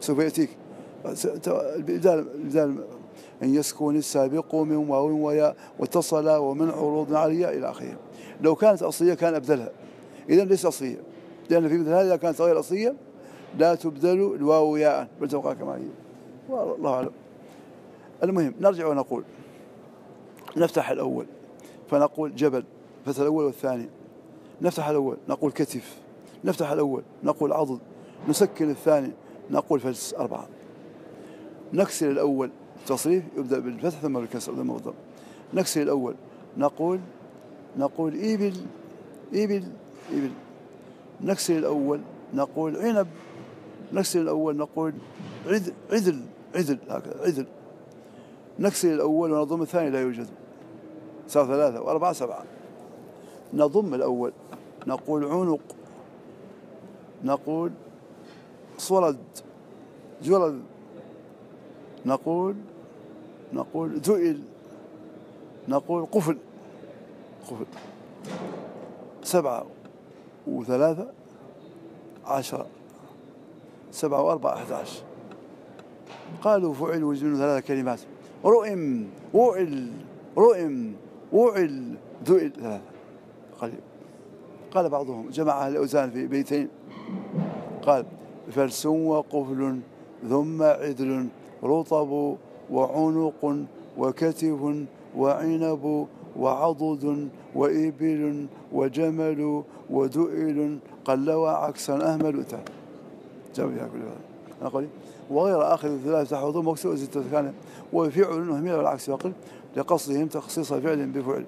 سوف يأتيك. البدال البدال أن يسكن السابق من واو وياء واتصل ومن عروض عالية إلى آخره. لو كانت أصلية كان أبدلها. إذا ليس أصلية. لأن في مثل هذا إذا كانت غير أصلية لا تبدل الواو ياء بل تبقى كما هي والله أعلم. المهم نرجع ونقول نفتح الأول فنقول جبل فتح الأول والثاني. نفتح الأول نقول كتف. نفتح الأول نقول عضد. نسكن الثاني. نقول فلس أربعة نكسر الأول التصريف يبدأ بالفتح ثم بالكسر ثم بالضم نكسر الأول نقول نقول إيبل إيبل إيبل. نكسر الأول نقول عنب. نكسر الأول نقول عدل عدل هكذا عدل نكسر الأول ونضم الثاني لا يوجد. صار ثلاثة وأربعة سبعة. نضم الأول نقول عنق. نقول صلد جلد نقول نقول ذئل نقول قفل قفل. سبعة وثلاثة عشرة سبعة وأربعة أحد عشر قالوا فعل وزن ثلاثة كلمات. رؤم وعل رؤم وعل ذئل ثلاثة. قليل قال بعضهم جمع الأوزان في بيتين. قال فلس وقفل ثم عدل رطب وعنق وكتف وعنب وعضد وإبل وجمل ودؤل قل وعكسا أهمل أتى. فيها كل هذا. أقول وغير آخر الثلاث تحوض مكسور وزدت كان وفعل وهميل والعكس وقل لقصدهم تخصيص فعل بفعل.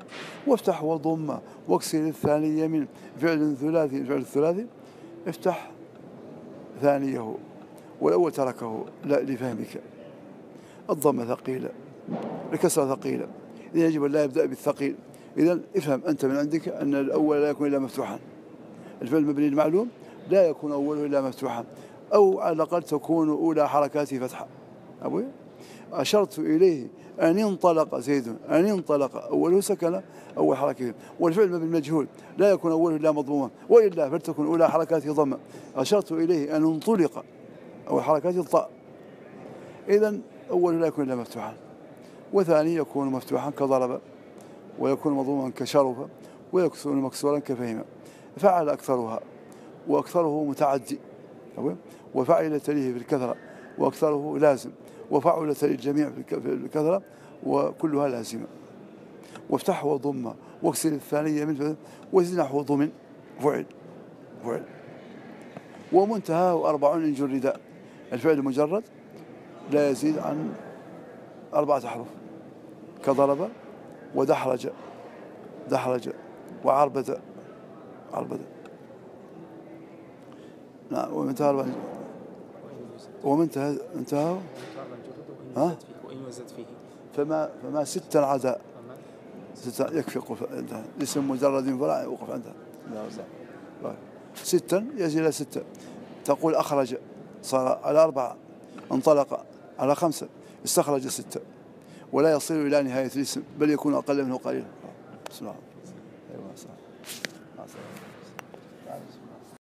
وافتح وضم واكسر الثاني من فعل ثلاثي فعل الثلاثي افتح ثانية والأول تركه لا لفهمك. الضم ثقيلة الكسرة ثقيلة. إذا يجب أن لا يبدأ بالثقيل إذا افهم أنت من عندك أن الأول لا يكون إلا مفتوحا. الفعل المبني المعلوم لا يكون أوله إلا مفتوحا أو على الأقل تكون أولى حركاته فتحة. أبوي؟ أشرت إليه أن انطلق زيد أن انطلق. أوله سكن أول حركة. والفعل مبني المجهول لا يكون أوله إلا مضموما. وإلا فلتكن أولى حركاته ضمة أشرت إليه أن انطلق. أول حركاته الطاء إذا أوله لا يكون إلا مفتوحا. وثاني يكون مفتوحا كضرب. ويكون مضموما كشرف ويكون مكسورا كفهم. فعل أكثرها. وأكثره متعدي. وفعل تليه في الكثرة وأكثره لازم. وفعل تليه الجميع في الكثرة وكلها لازمة. وافتح وضم. واكسر الثانية من وزن نحو ضمن فعل. فعل. ومنتهاه أربعون إن جرد الفعل المجرد لا يزيد عن أربعة أحرف. كضرب. ودحرج. دحرج. وعربد. عربد. نعم ومنتهى أربعة ومنتهى انتهى ها؟ وإن يزد فيه فما فما ستا عدا ستا يكفي قف اسم مجرد فلا يوقف عندها. لا ستا يزيد إلى ستة تقول أخرج صار على أربعة. انطلق على خمسة. استخرج ستة ولا يصل إلى نهاية الاسم بل يكون أقل منه قليلا. بسم الله. أيوة صح.